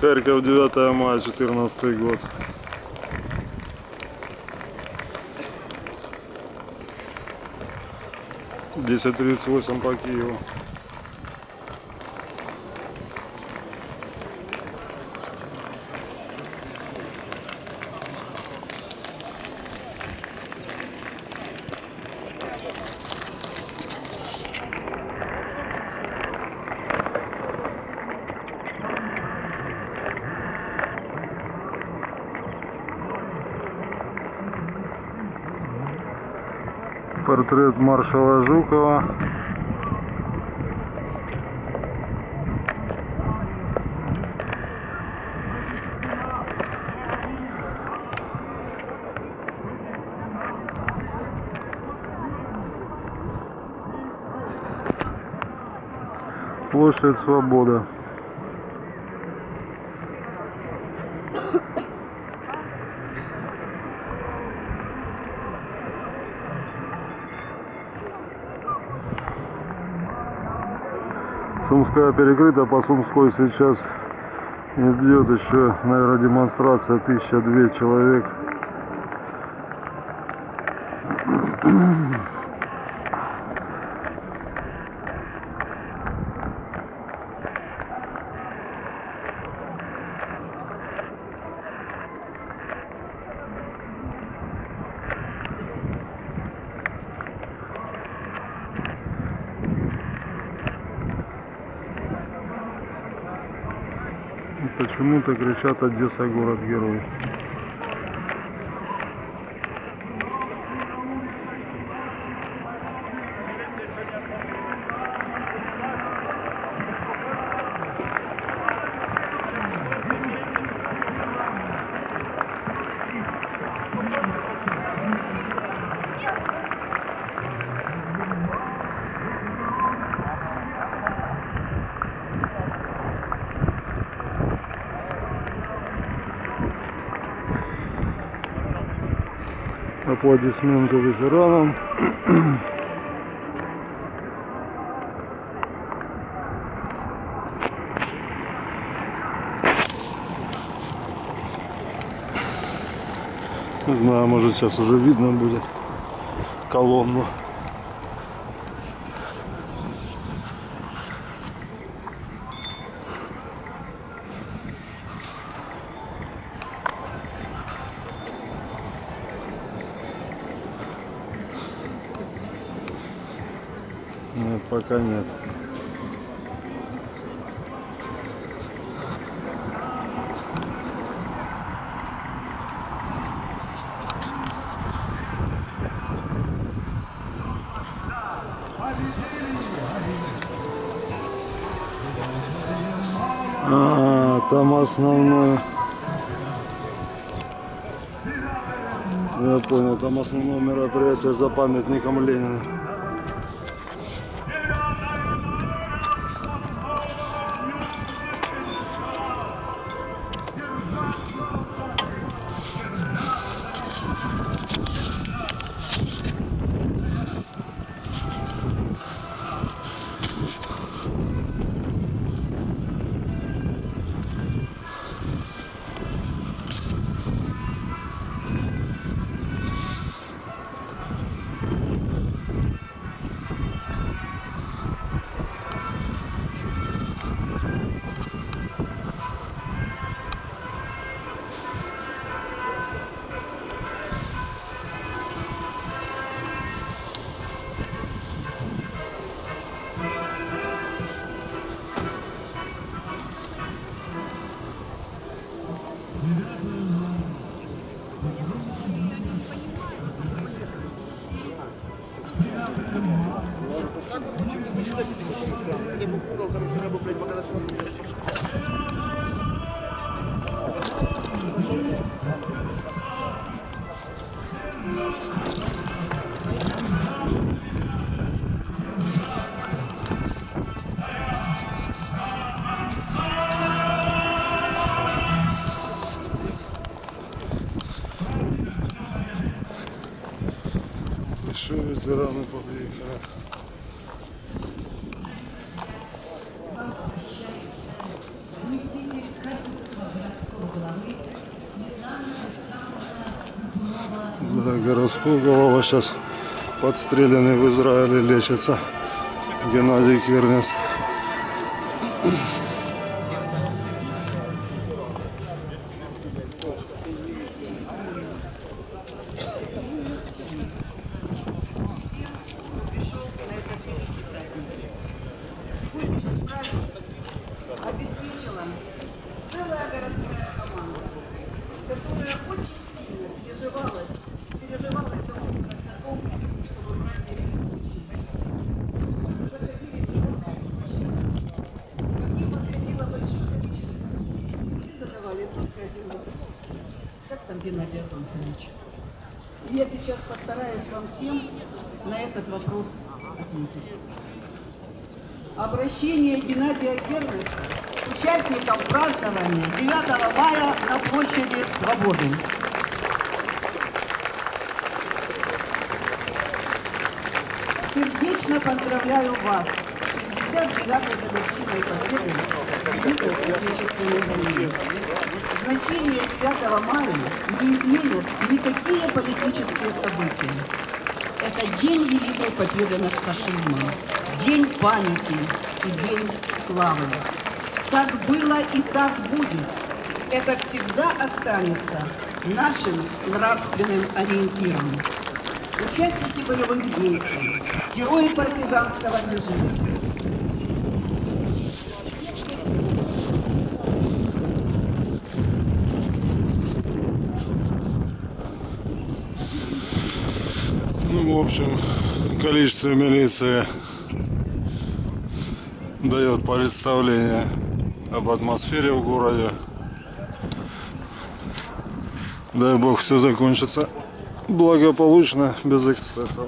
Харьков, 9 мая, 14 год. Десять тридцать восемь по Киеву. Портрет маршала Жукова. Площадь Свобода. Сумская перекрыта, по Сумской сейчас идет еще, наверное, демонстрация, тысяча две человек. Почему-то кричат Одесса город-герой. Аплодисменты ветеранам. Не знаю, может сейчас уже видно будет колонну. Нет, пока нет. А, там основное. Я понял, там основное мероприятие за памятником Ленина. Так, почему? Я бы там хотя бы, блядь, показать, что Еще ветераны подъехали. Да, городской голова сейчас подстреленный в Израиле лечится. Геннадий Кирнес. Как там Геннадий? И я сейчас постараюсь вам всем на этот вопрос ответить обращение Геннадия Кернеса к участникам празднования 9 мая на площади Свободы. Сердечно поздравляю вас с 59-й годовщиной победы Великой Отечественной войне. Значение 9 мая не изменят никакие политические события. Это день Великой Победы над фашизмом, день памяти и день славы. Так было и так будет. Это всегда останется нашим нравственным ориентиром. Участники боевых действий, герои партизанского движения, в общем, количество милиции дает представление об атмосфере в городе. Дай бог все закончится благополучно, без эксцессов.